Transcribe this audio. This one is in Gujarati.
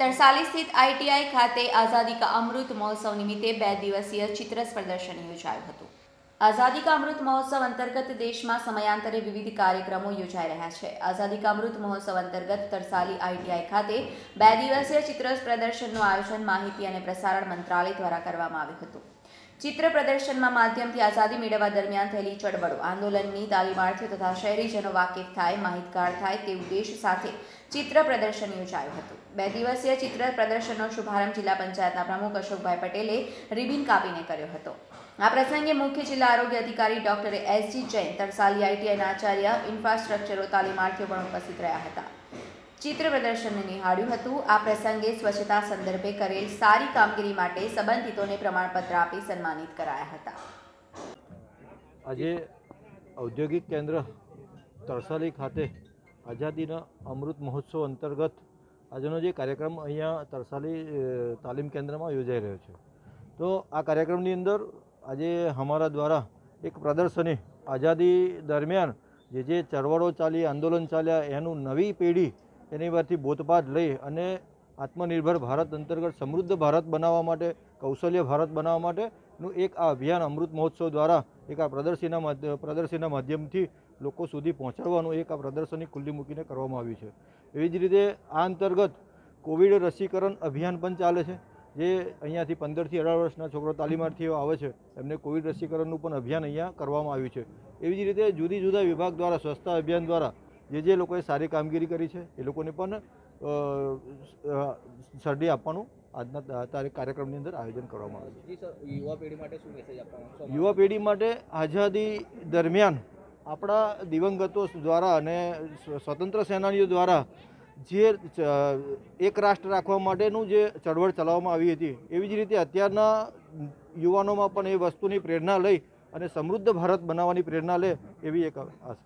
તરસાલી સ્થિત આઈટીઆઈ ખાતે આઝાદી કા અમૃત મહોત્સવ નિમિત્તે બે દિવસીય ચિત્ર પ્રદર્શન યોજાયું હતું. આઝાદી કા અમૃત મહોત્સવ અંતર્ગત દેશમાં સમયાંતરે વિવિધ કાર્યક્રમો યોજાઈ રહ્યા છે. આઝાદી કા અમૃત મહોત્સવ અંતર્ગત તરસાલી આઈટીઆઈ ખાતે બે દિવસીય ચિત્ર પ્રદર્શનનું આયોજન માહિતી અને પ્રસારણ મંત્રાલય દ્વારા કરવામાં આવ્યું હતું. ચિત્ર પ્રદર્શનમાં માધ્યમથી આઝાદી મેળવવા દરમિયાન થયેલી ચળવળો, આંદોલનની તાલીમાર્થીઓ તથા શહેરીજનો વાકેફ થાય, માહિતગાર થાય તે ઉદ્દેશ સાથે ચિત્ર પ્રદર્શન યોજાયું હતું. બે દિવસીય ચિત્ર પ્રદર્શનનો શુભારંભ જિલ્લા પંચાયતના પ્રમુખ અશોકભાઈ પટેલે રિબિન કાપીને કર્યો હતો. આ પ્રસંગે મુખ્ય જિલ્લા આરોગ્ય અધિકારી ડોક્ટર એસજી જૈન, તરસાલી આઈટીઆઈના આચાર્ય, ઇન્ફ્રાસ્ટ્રક્ચરો, તાલીમાર્થીઓ પણ ઉપસ્થિત રહ્યા હતા. ચિત્ર પ્રદર્શનને નિહાળ્યું હતું. આ પ્રસંગે સ્વચ્છતા સંદર્ભે કરેલ સારી કામગીરી માટે સંબંધિતોને પ્રમાણપત્ર આપી સન્માનિત કરાયા હતા. આજે ઔદ્યોગિક કેન્દ્ર તરસાલી ખાતે આઝાદીના અમૃત મહોત્સવ અંતર્ગત આજનો જે કાર્યક્રમ અહીંયા તરસાલી તાલીમ કેન્દ્રમાં યોજાઈ રહ્યો છે. તો આ કાર્યક્રમની અંદર આજે અમારા દ્વારા એક પ્રદર્શની આઝાદી દરમિયાન જે જે ચળવળો ચાલી, આંદોલન ચાલ્યા, એનું નવી પેઢી એની પરથી બોધપાઠ લઈ અને આત્મનિર્ભર ભારત અંતર્ગત સમૃદ્ધ ભારત બનાવવા માટે, કૌશલ્ય ભારત બનાવવા માટેનું એક આ અભિયાન અમૃત મહોત્સવ દ્વારા એક આ પ્રદર્શનના માધ્ય, પ્રદર્શનના માધ્યમથી લોકો સુધી પહોંચાડવાનું એક આ પ્રદર્શની ખુલ્લી મૂકીને કરવામાં આવ્યું છે. એવી જ રીતે આ અંતર્ગત કોવિડ રસીકરણ અભિયાન પણ ચાલે છે, જે અહીંયાથી પંદરથી અઢાર વર્ષના છોકરો તાલીમાર્થીઓ આવે છે, એમને કોવિડ રસીકરણનું પણ અભિયાન અહીંયા કરવામાં આવ્યું છે. એવી જ રીતે જુદી જુદા વિભાગ દ્વારા, સ્વચ્છતા અભિયાન દ્વારા જે જે લોકોએ સારી કામગીરી કરી છે એ લોકોને પણ અ, આપવાનું આજના તારીખ કાર્યક્રમની અંદર આયોજન કરવામાં આવે છે. યુવા પેઢી માટે શું મેસેજ આપવા યુવા પેઢી માટે આઝાદી દરમિયાન આપણા દિવંગતો દ્વારા અને સ્વ- સ્વતંત્ર સેનાનીઓ દ્વારા જે એક રાષ્ટ્ર રાખવા માટેનું જે ચળવળ ચલાવવામાં આવી હતી એવી જ રીતે અત્યારના યુવાનોમાં પણ એ વસ્તુની પ્રેરણા લઈ અને સમૃદ્ધ ભારત બનાવવાની પ્રેરણા લે એવી એક આશા